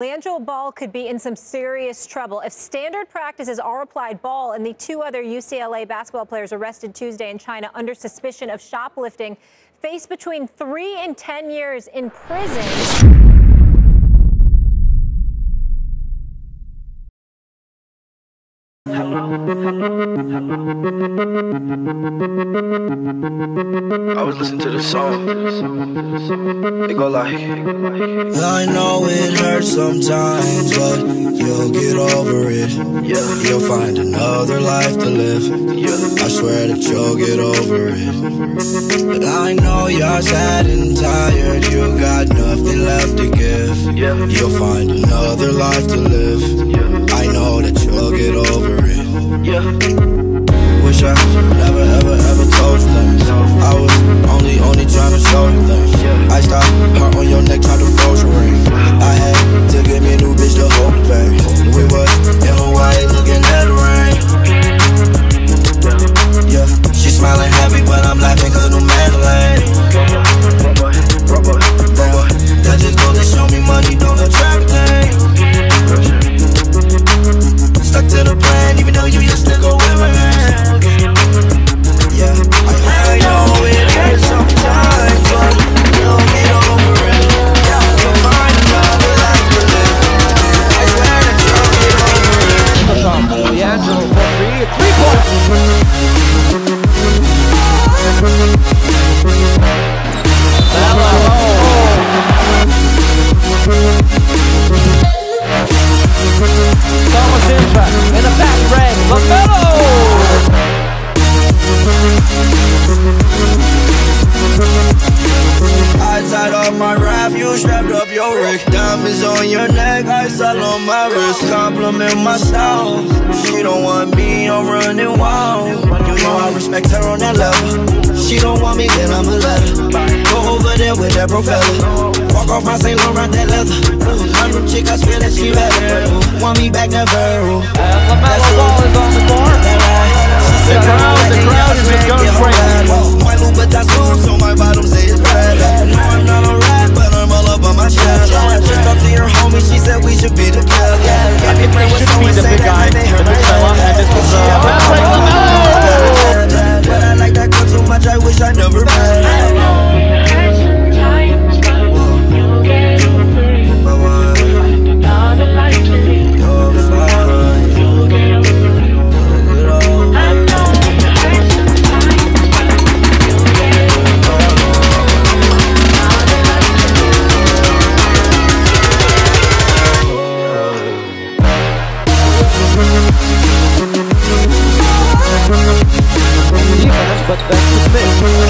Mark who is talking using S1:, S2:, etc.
S1: LiAngelo Ball could be in some serious trouble. If standard practices are applied, Ball and the two other UCLA basketball players arrested Tuesday in China under suspicion of shoplifting face between three and 10 years in prison.
S2: I was listening to the song. It go like.
S3: I know it hurts sometimes, but you'll get over it.
S2: Yeah.
S3: You'll find another life to live.
S2: Yeah.
S3: I swear that you'll get over it. But I know you're sad and tired. You got nothing left to give.
S2: Yeah.
S3: You'll find another life to live. Wish I
S4: Thomas Intra in the back red. LaMelo.
S3: Your rig. Diamonds on your neck, ice all on my wrist. Compliment my style. She don't want me, I'm running wild. You know I respect her on that level. She don't want me, then I'ma let. Go over there with that propeller. Walk off my St. Laurent, that leather. New chick, I swear that she better. Want me back, never. He has, but back to space.